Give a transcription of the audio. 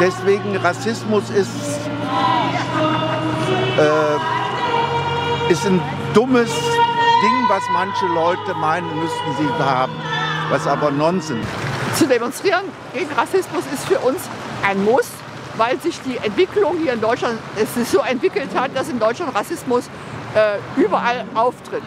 deswegen Rassismus ist, äh, ist ein dummes Ding, was manche Leute meinen, müssten sie haben, was aber Nonsens. Zu demonstrieren gegen Rassismus ist für uns ein Muss, weil sich die Entwicklung hier in Deutschland es so entwickelt hat, dass in Deutschland Rassismus äh, überall auftritt.